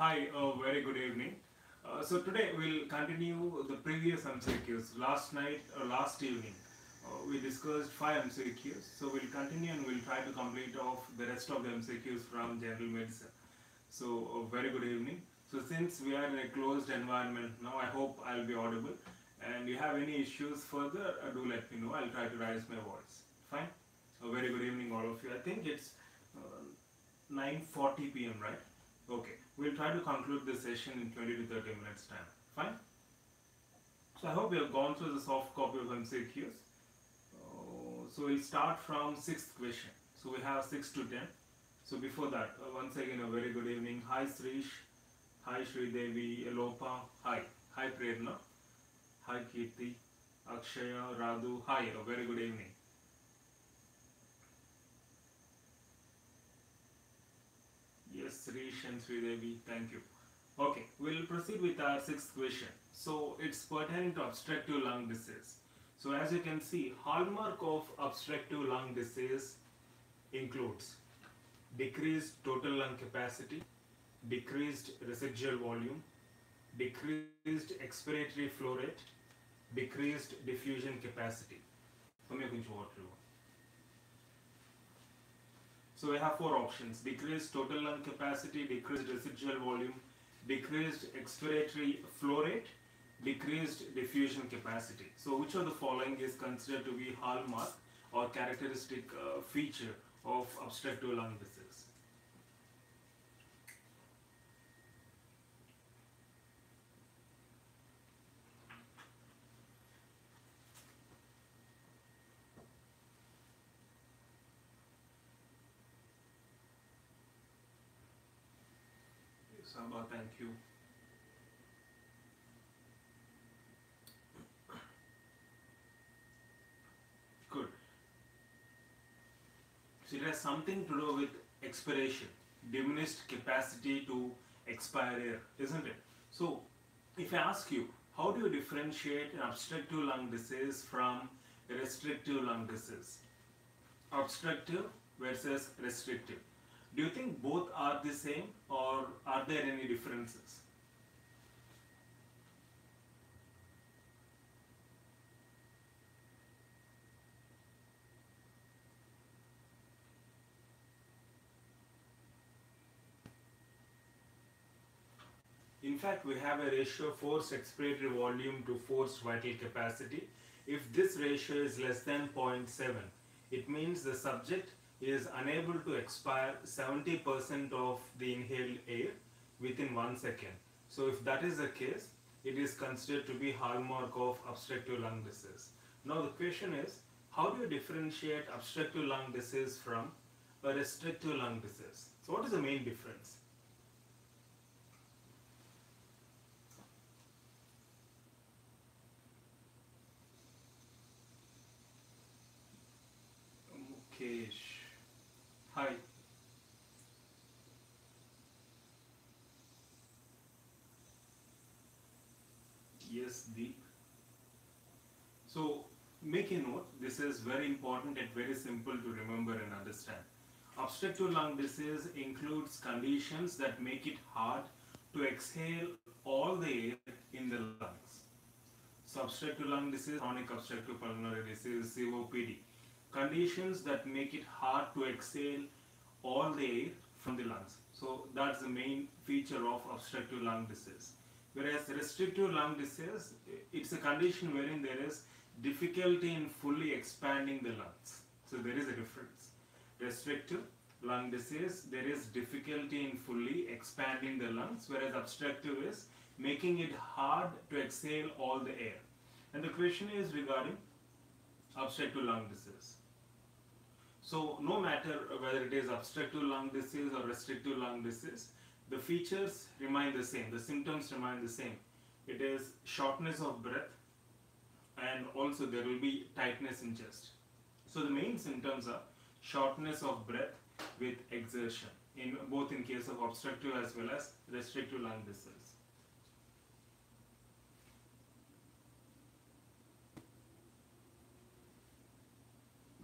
Hi, uh, very good evening. Uh, so today we'll continue the previous MCQs. Last night or last evening, uh, we discussed five MCQs. So we'll continue and we'll try to complete off the rest of the MCQs from general medicine. So a very good evening. So since we are in a closed environment now, I hope I'll be audible. And if you have any issues further, uh, do let me know. I'll try to raise my voice. Fine. A very good evening, all of you. I think it's uh, 9:40 p.m. Right? Okay. We'll try to conclude this session in 20 to 30 minutes time. Fine. So I hope you have gone through the soft copy of MCQs. Uh, so we'll start from sixth question. So we have six to ten. So before that, uh, once again a very good evening. Hi Srish. Hi Sri Devi. Elopa. Hi. Hi Prerna. Hi Kirti. Akshaya. Radhu. Hi. A very good evening. Yes, Rish and Sridevi, thank you. Okay, we'll proceed with our sixth question. So it's pertaining to obstructive lung disease. So as you can see, hallmark of obstructive lung disease includes decreased total lung capacity, decreased residual volume, decreased expiratory flow rate, decreased diffusion capacity. हमें कुछ और so we have four options: decreased total lung capacity, decreased residual volume, decreased expiratory flow rate, decreased diffusion capacity. So which of the following is considered to be hallmark or characteristic uh, feature of obstructive lung disease? Saba, thank you. Good. So it has something to do with expiration, diminished capacity to expire air, isn't it? So if I ask you, how do you differentiate an obstructive lung disease from restrictive lung disease? Obstructive versus restrictive. Do you think both are the same or are there any differences? In fact, we have a ratio forced expiratory volume to forced vital capacity. If this ratio is less than 0.7, it means the subject is unable to expire 70% of the inhaled air within one second. So if that is the case, it is considered to be hallmark of obstructive lung disease. Now the question is, how do you differentiate obstructive lung disease from a restrictive lung disease? So what is the main difference? Hi. Yes, Deep. So make a note. This is very important and very simple to remember and understand. Obstructive lung disease includes conditions that make it hard to exhale all the air in the lungs. So obstructive lung disease, chronic obstructive pulmonary disease, COPD conditions that make it hard to exhale all the air from the lungs. So that's the main feature of obstructive lung disease. Whereas restrictive lung disease, it's a condition wherein there is difficulty in fully expanding the lungs. So there is a difference. Restrictive lung disease, there is difficulty in fully expanding the lungs, whereas obstructive is making it hard to exhale all the air. And the question is regarding obstructive lung disease. So no matter whether it is obstructive lung disease or restrictive lung disease, the features remain the same, the symptoms remain the same. It is shortness of breath and also there will be tightness in chest. So the main symptoms are shortness of breath with exertion in both in case of obstructive as well as restrictive lung disease.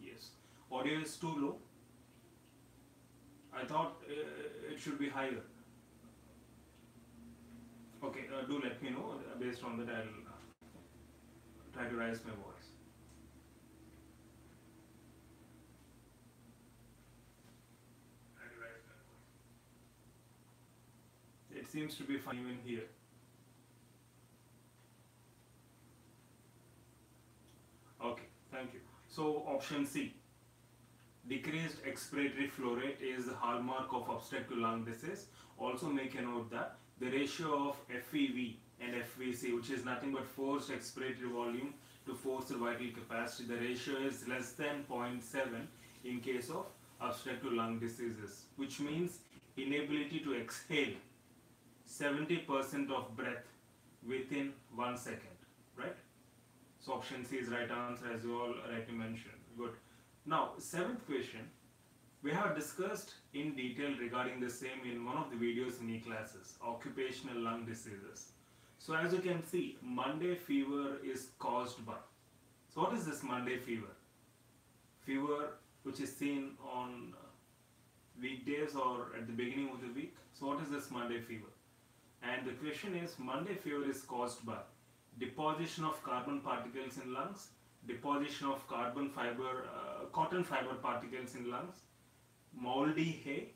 Yes. Audio is too low. I thought uh, it should be higher. Okay, uh, do let me know. Uh, based on that, I'll uh, try to raise my voice. Try to raise my voice. It seems to be fine even here. Okay, thank you. So option C, decreased expiratory flow rate is the hallmark of obstructive lung disease. Also make a note that the ratio of FEV and FVC, which is nothing but forced expiratory volume to forced vital capacity, the ratio is less than 0.7 in case of obstructive lung diseases, which means inability to exhale 70% of breath within one second, right? So option C is right answer as you all rightly mentioned. Good. Now, seventh question. We have discussed in detail regarding the same in one of the videos in e-classes, occupational lung diseases. So as you can see, Monday fever is caused by. So what is this Monday fever? Fever which is seen on uh, weekdays or at the beginning of the week. So what is this Monday fever? And the question is Monday fever is caused by deposition of carbon particles in lungs, deposition of carbon fiber, uh, cotton fiber particles in lungs, moldy hay,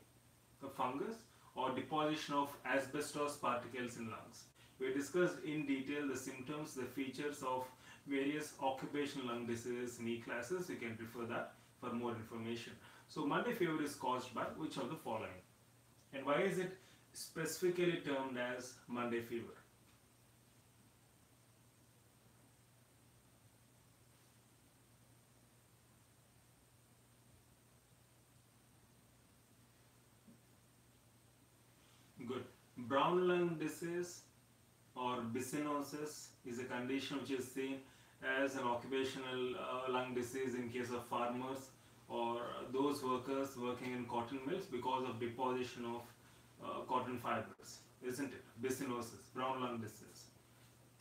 the fungus, or deposition of asbestos particles in lungs. We discussed in detail the symptoms, the features of various occupational lung diseases in E-classes. You can refer that for more information. So Monday fever is caused by which of the following? And why is it specifically termed as Monday fever? Good. Brown lung disease or byssinosis is a condition which is seen as an occupational uh, lung disease in case of farmers or those workers working in cotton mills because of deposition of uh, cotton fibers, isn't it? Byssinosis, brown lung disease.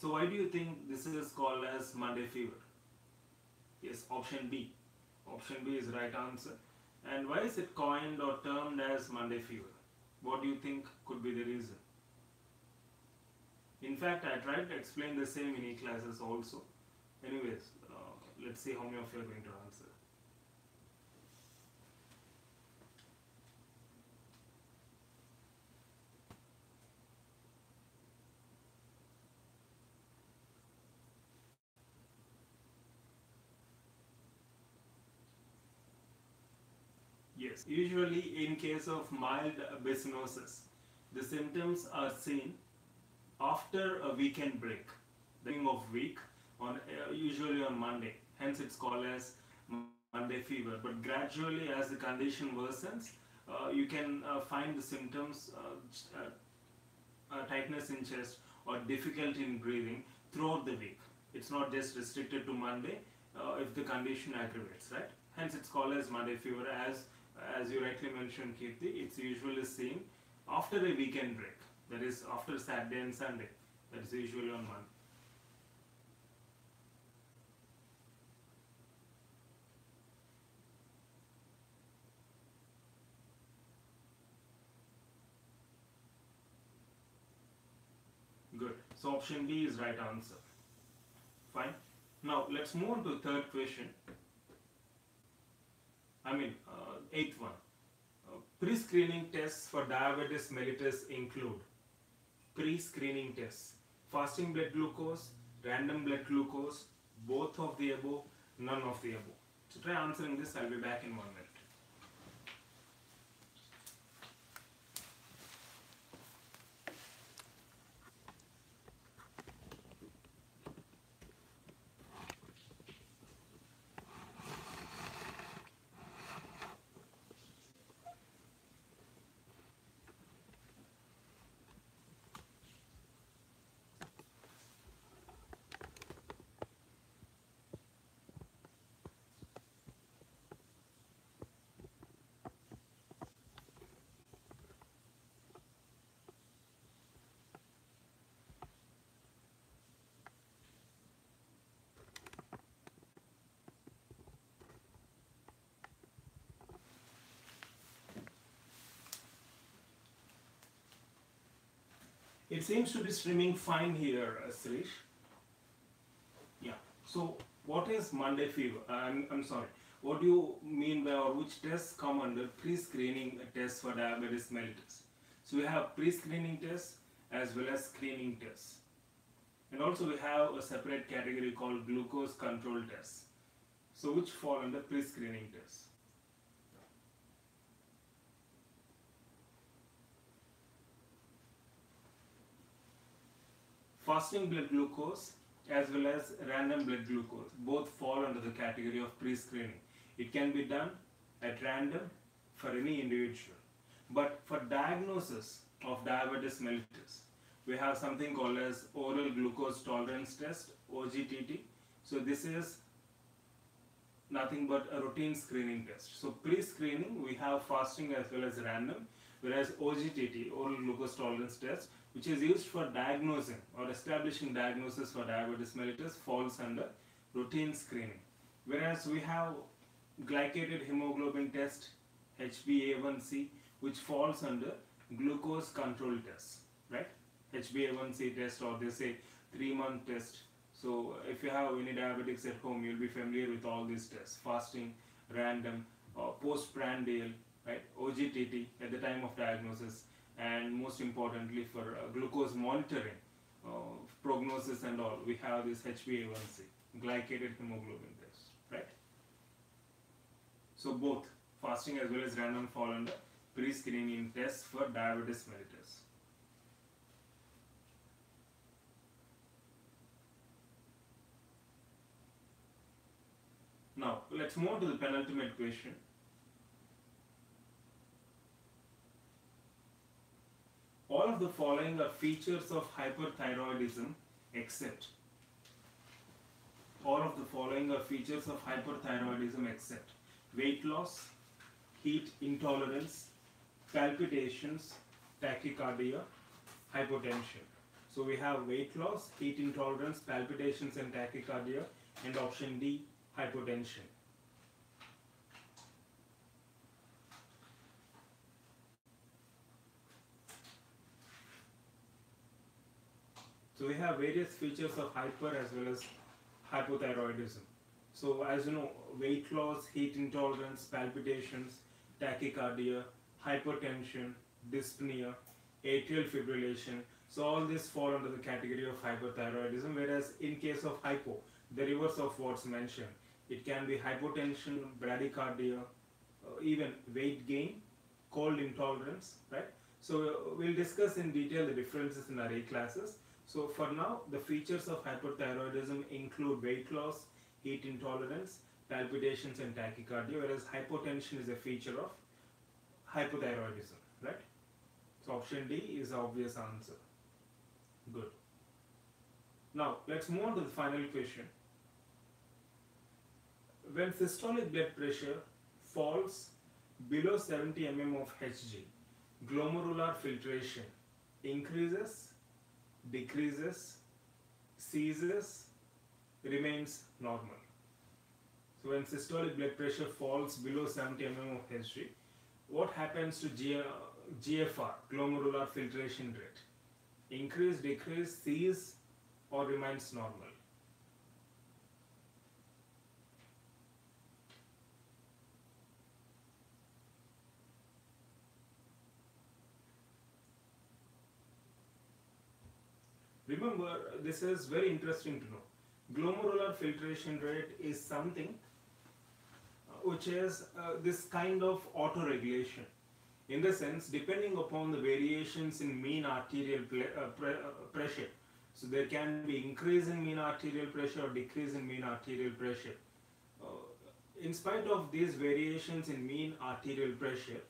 So why do you think this is called as Monday fever? Yes, option B. Option B is right answer. And why is it coined or termed as Monday fever? What do you think could be the reason? In fact, I tried to explain the same in e-classes also. Anyways, uh, let's see how many of you are going to answer. Usually in case of mild byssinosis, the symptoms are seen after a weekend break, the beginning of week, on uh, usually on Monday. Hence, it's called as Monday fever. But gradually, as the condition worsens, uh, you can uh, find the symptoms uh, uh, uh, tightness in chest or difficulty in breathing throughout the week. It's not just restricted to Monday if the condition aggravates, right? Hence, it's called as Monday fever. As as you rightly mentioned, Kirti, it's usually seen after a weekend break. That is after Saturday and Sunday. That is usually on Monday. Good. So option B is right answer. Fine. Now let's move on to the third question. I mean, uh, eighth one. Uh, pre-screening tests for diabetes mellitus include pre-screening tests, fasting blood glucose, random blood glucose, both of the above, none of the above. So try answering this. I'll be back in one minute. It seems to be streaming fine here, uh, Srish. Yeah. So what is Monday fever? I'm, I'm sorry. What do you mean by or which tests come under pre-screening tests for diabetes mellitus? So we have pre-screening tests as well as screening tests. And also we have a separate category called glucose control tests. So which fall under pre-screening tests. Fasting blood glucose as well as random blood glucose both fall under the category of pre-screening. It can be done at random for any individual. But for diagnosis of diabetes mellitus, we have something called as oral glucose tolerance test, OGTT. So this is nothing but a routine screening test. So pre-screening, we have fasting as well as random, whereas OGTT, oral glucose tolerance test, which is used for diagnosing or establishing diagnosis for diabetes mellitus falls under routine screening. Whereas we have glycated hemoglobin test, HbA1c, which falls under glucose control test, right? HbA1c test or they say three month test. So if you have any diabetics at home, you'll be familiar with all these tests, fasting, random, or postprandial, right? OGTT at the time of diagnosis, and most importantly for uh, glucose monitoring, uh, prognosis and all, we have this HbA1c, glycated hemoglobin test, right? So both fasting as well as random fall under pre-screening tests for diabetes mellitus. Now, let's move to the penultimate question. All of the following are features of hyperthyroidism except. All of the following are features of hyperthyroidism except weight loss, heat intolerance, palpitations, tachycardia, hypotension. So we have weight loss, heat intolerance, palpitations and tachycardia and option D, hypotension. So we have various features of hyper as well as hypothyroidism. So as you know, weight loss, heat intolerance, palpitations, tachycardia, hypertension, dyspnea, atrial fibrillation. So all this fall under the category of hyperthyroidism, whereas in case of hypo, the reverse of what's mentioned, it can be hypotension, bradycardia, uh, even weight gain, cold intolerance, right? So we'll discuss in detail the differences in our A classes. So for now, the features of hyperthyroidism include weight loss, heat intolerance, palpitations and tachycardia, whereas hypotension is a feature of hypothyroidism, right? So option D is the obvious answer. Good. Now let's move on to the final question. When systolic blood pressure falls below 70 mm of Hg, glomerular filtration increases, decreases, ceases, remains normal. So when systolic blood pressure falls below 70 mm of what happens to GFR, glomerular filtration rate? Increase, decrease, cease, or remains normal? Remember, this is very interesting to know. Glomerular filtration rate is something uh, which is uh, this kind of auto-regulation. In the sense, depending upon the variations in mean arterial uh, pre uh, pressure, so there can be increase in mean arterial pressure or decrease in mean arterial pressure. Uh, in spite of these variations in mean arterial pressure,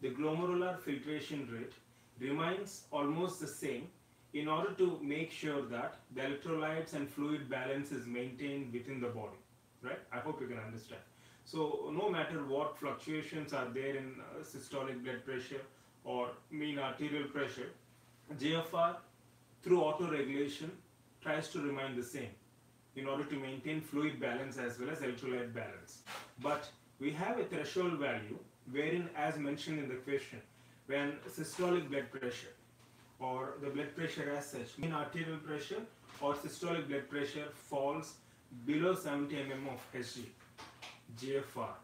the glomerular filtration rate remains almost the same in order to make sure that the electrolytes and fluid balance is maintained within the body right? I hope you can understand. So no matter what fluctuations are there in uh, systolic blood pressure or mean arterial pressure gfr through auto regulation tries to remain the same in order to maintain fluid balance as well as electrolyte balance. But we have a threshold value wherein as mentioned in the question when systolic blood pressure or the blood pressure as such, mean arterial pressure or systolic blood pressure falls below 70 mm of Hg, GFR.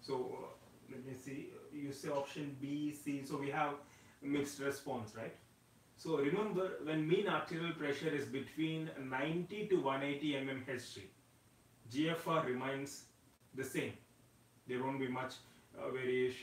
So uh, let me see, you say option B, C, so we have mixed response, right? So remember when mean arterial pressure is between 90 to 180 mm Hg, GFR remains the same. There won't be much uh, variations.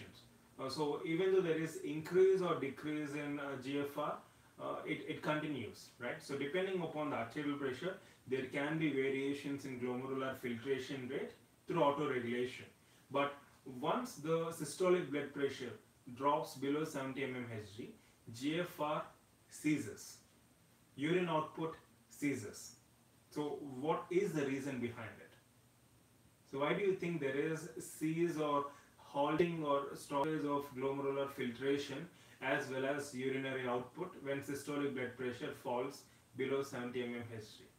So even though there is increase or decrease in uh, GFR, uh, it, it continues, right? So depending upon the arterial pressure, there can be variations in glomerular filtration rate through autoregulation. But once the systolic blood pressure drops below 70 mm Hg, GFR ceases. Urine output ceases. So what is the reason behind it? So why do you think there is cease or halting or stoppage of glomerular filtration as well as urinary output when systolic blood pressure falls below 70 mm Hg?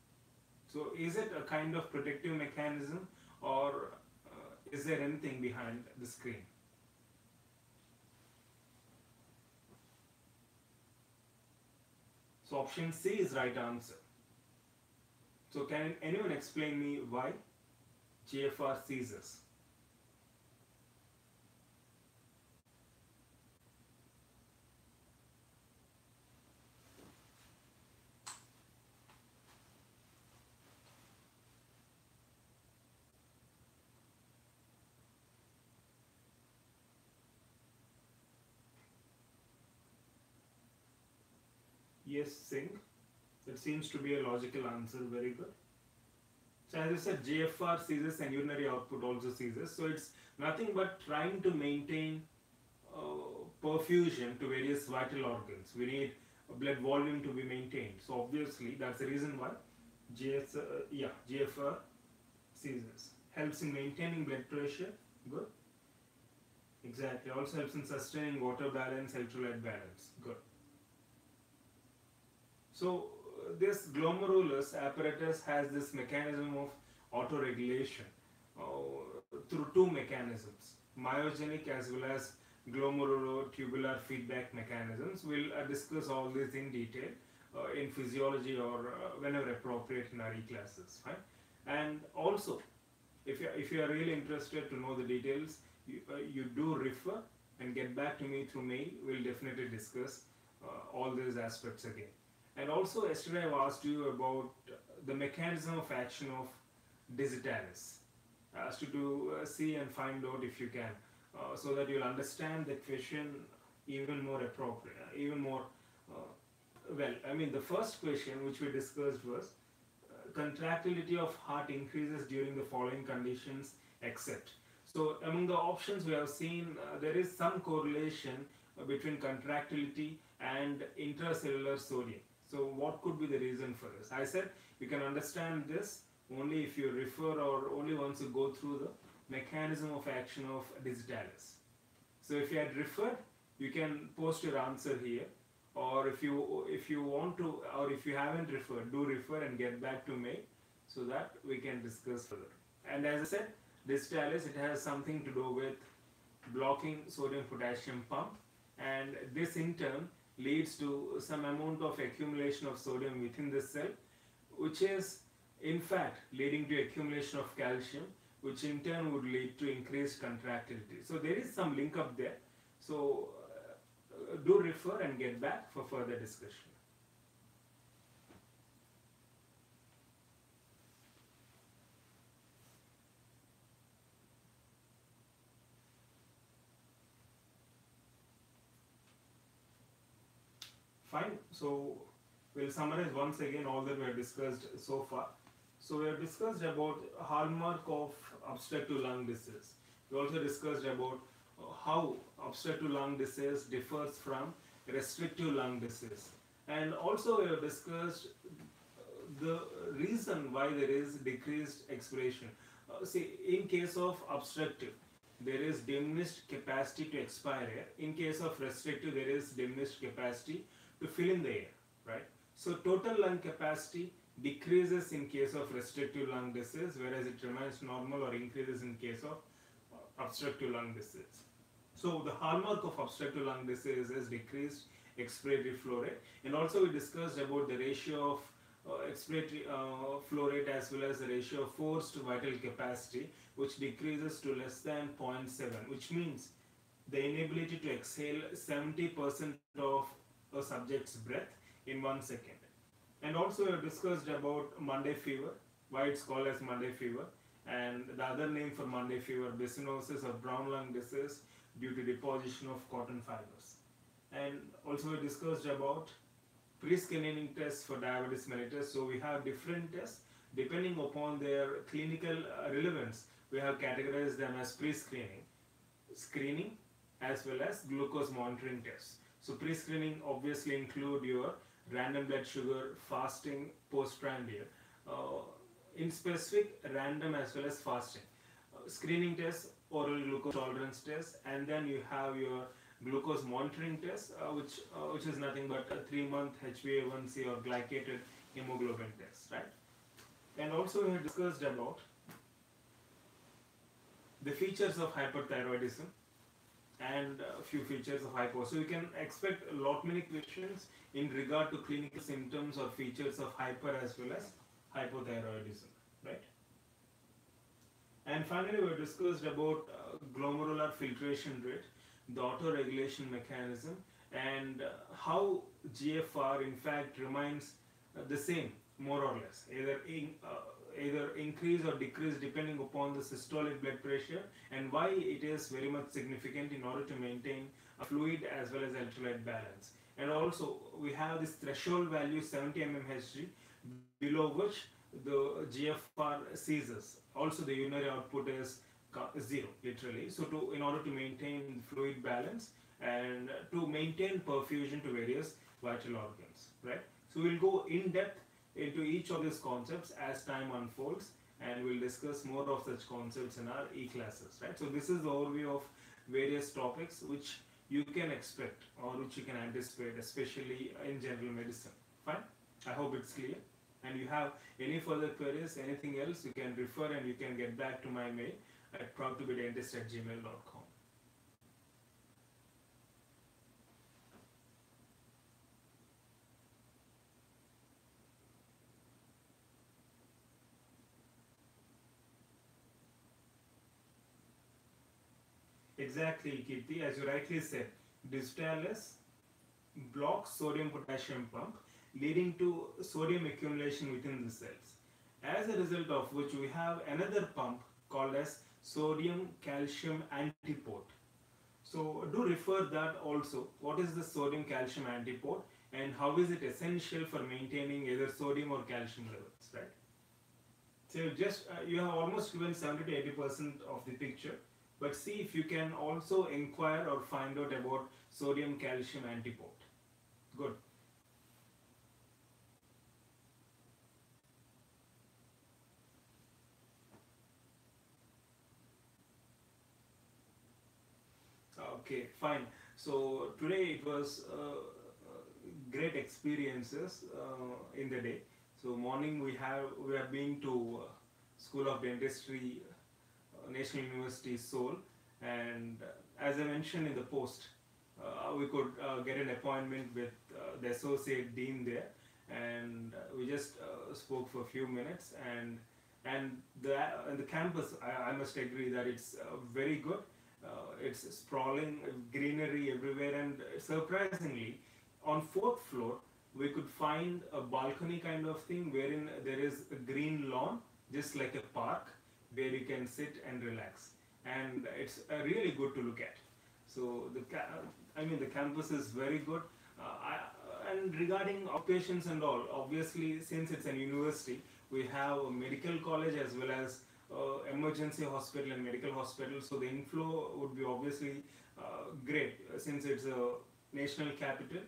So is it a kind of protective mechanism or uh, is there anything behind the screen? So option C is right answer. So can anyone explain me why GFR ceases? Yes, Singh. That seems to be a logical answer. Very good. So as I said, GFR ceases and urinary output also ceases. So it's nothing but trying to maintain uh, perfusion to various vital organs. We need blood volume to be maintained. So obviously that's the reason why GS, uh, yeah, GFR ceases. Helps in maintaining blood pressure. Good. Exactly. Also helps in sustaining water balance, electrolyte balance. Good. So uh, this glomerulus apparatus has this mechanism of autoregulation uh, through two mechanisms, myogenic as well as glomerulotubular feedback mechanisms. We'll uh, discuss all this in detail uh, in physiology or uh, whenever appropriate in our e-classes. Right? And also, if you, if you are really interested to know the details, you, uh, you do refer and get back to me through mail. We'll definitely discuss all these aspects again. And also yesterday I asked you about the mechanism of action of digitalis. I asked you to uh, see and find out if you can, uh, so that you'll understand the question even more appropriate, uh, even more uh, well. I mean, the first question which we discussed was uh, contractility of heart increases during the following conditions except. So among the options we have seen, uh, there is some correlation between contractility and intracellular sodium. So what could be the reason for this? I said you can understand this only if you refer or only once you go through the mechanism of action of digitalis. So if you had referred, you can post your answer here or if you if you want to or if you haven't referred, do refer and get back to me so that we can discuss further. And as I said, digitalis it has something to do with blocking sodium potassium pump and this in turn leads to some amount of accumulation of sodium within the cell which is in fact leading to accumulation of calcium which in turn would lead to increased contractility. So there is some link up there. So uh, do refer and get back for further discussion. Fine. So we'll summarize once again all that we have discussed so far. So we have discussed about hallmark of obstructive lung disease. We also discussed about how obstructive lung disease differs from restrictive lung disease. And also we have discussed the reason why there is decreased expiration. Uh, see, in case of obstructive, there is diminished capacity to expire air. In case of restrictive, there is diminished capacity to fill in the air, right? So total lung capacity decreases in case of restrictive lung disease, whereas it remains normal or increases in case of obstructive lung disease. So the hallmark of obstructive lung disease is decreased expiratory flow rate. And also we discussed about the ratio of uh, expiratory uh, flow rate as well as the ratio of forced vital capacity which decreases to less than 0.7 which means the inability to exhale 70% of a subject's breath in one second. And also we discussed about Monday fever, why it's called as Monday fever and the other name for Monday fever, byssinosis or brown lung disease due to deposition of cotton fibers. And also we discussed about pre-screening tests for diabetes mellitus. So we have different tests depending upon their clinical relevance. We have categorized them as pre-screening, screening, as well as glucose monitoring tests. So pre-screening obviously include your random blood sugar, fasting, postprandial. Uh, in specific, random as well as fasting. Uh, screening tests, oral glucose tolerance test, and then you have your glucose monitoring test, uh, which uh, which is nothing but a three-month HbA1c or glycated hemoglobin test, right? And also we have discussed about the features of hyperthyroidism and a few features of hypo. So you can expect a lot many questions in regard to clinical symptoms or features of hyper as well as hypothyroidism, right? And finally, we discussed about uh, glomerular filtration rate, the auto-regulation mechanism, and uh, how GFR in fact remains uh, the same, more or less, either in, uh, either increase or decrease depending upon the systolic blood pressure, and why it is very much significant in order to maintain a fluid as well as electrolyte balance. And also, we have this threshold value 70 mmHg, below which the GFR ceases. Also, the urinary output is zero, literally. So, to in order to maintain fluid balance and to maintain perfusion to various vital organs, right? So, we'll go in depth into each of these concepts as time unfolds, and we'll discuss more of such concepts in our e classes, right? So, this is the overview of various topics which you can expect or which you can anticipate, especially in general medicine. Fine. I hope it's clear and you have any further queries, anything else, you can refer and you can get back to my mail at proudtobedentist at gmail.com. Exactly, Kirti, as you rightly said, digitalis blocks sodium potassium pump leading to sodium accumulation within the cells. As a result of which we have another pump called as sodium calcium antiport. So do refer that also. What is the sodium calcium antiport and how is it essential for maintaining either sodium or calcium levels, right? So just uh, you have almost given 70 to 80 percent of the picture, but see if you can also inquire or find out about sodium calcium antiport. Good. Okay, fine. So today it was uh, uh, great experiences uh, in the day. So morning we have we have been to uh, School of Dentistry, National University Seoul, and uh, as I mentioned in the post, uh, we could uh, get an appointment with uh, the associate dean there, and we just spoke for a few minutes. And and the and the campus I, I must agree that it's very good. Uh, it's sprawling greenery everywhere. And surprisingly on fourth floor we could find a balcony kind of thing wherein there is a green lawn just like a park where you can sit and relax and it's uh, really good to look at so the i mean the campus is very good uh, I, and regarding outpatients and all obviously since it's an university we have a medical college as well as uh, emergency hospital and medical hospital. So the inflow would be obviously uh, great uh, since it's a national capital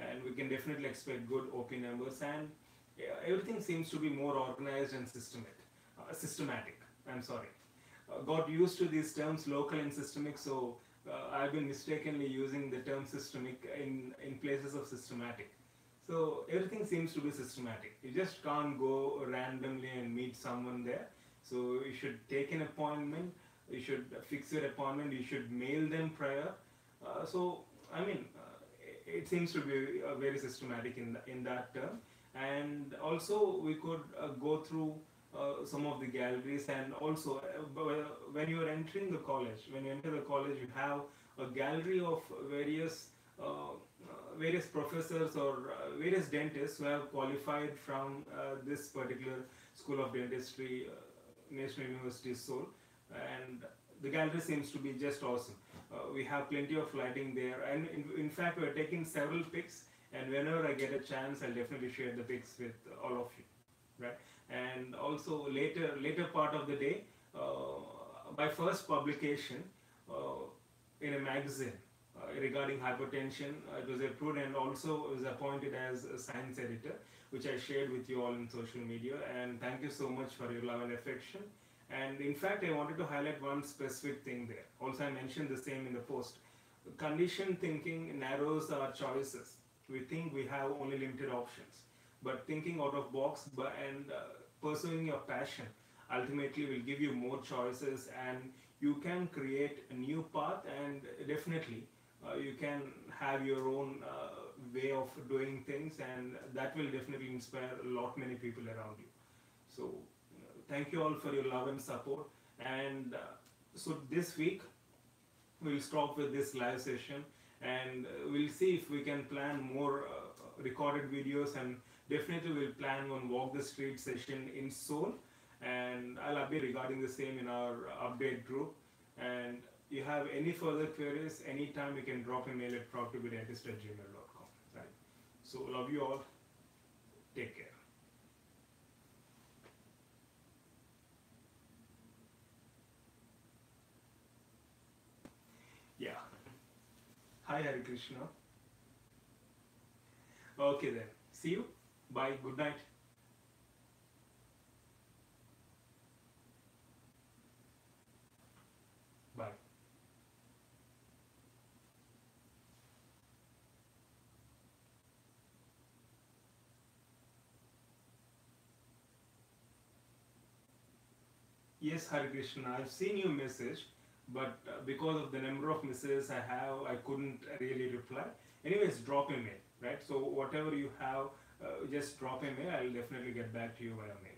and we can definitely expect good OP numbers and everything seems to be more organized and systematic. Uh, systematic. I'm sorry. Uh, got used to these terms local and systemic so uh, I've been mistakenly using the term systemic in, in places of systematic. So everything seems to be systematic. You just can't go randomly and meet someone there. So you should take an appointment, you should fix your appointment, you should mail them prior. Uh, so, I mean, uh, it seems to be uh, very systematic in, the, in that term. And also we could uh, go through uh, some of the galleries. And also uh, when you are entering the college, when you enter the college, you have a gallery of various uh, uh, various professors or various dentists who have qualified from this particular school of dentistry, National University Seoul, and the gallery seems to be just awesome. Uh, we have plenty of lighting there. And in, in, fact we're taking several pics. And whenever I get a chance I'll definitely share the pics with all of you. Right and also later later part of the day uh, by first publication uh, in a magazine uh, regarding hypertension it was approved and also was appointed as a science editor which I shared with you all in social media and thank you so much for your love and affection and in fact, I wanted to highlight one specific thing there. Also, I mentioned the same in the post. Conditioned thinking narrows our choices. We think we have only limited options. But thinking out of box and uh, pursuing your passion ultimately will give you more choices and you can create a new path and definitely uh, you can have your own uh, way of doing things and that will definitely inspire a lot many people around you. So thank you all for your love and support. And uh, so this week, we'll stop with this live session and uh, we'll see if we can plan more uh, recorded videos and definitely we'll plan on walk the street session in Seoul and I'll update regarding the same in our update group and you have any further queries anytime you can drop a mail at proudtobedentist gmail.com right so love you all take care yeah Hi Hare Krishna. Okay then. See you. Bye. Good night. Bye. Yes, Hare Krishna. I've seen your message but uh, because of the number of messages I have, I couldn't really reply. Anyways, drop a mail, right? So whatever you have, Uh, just drop a mail. I'll definitely get back to you via mail?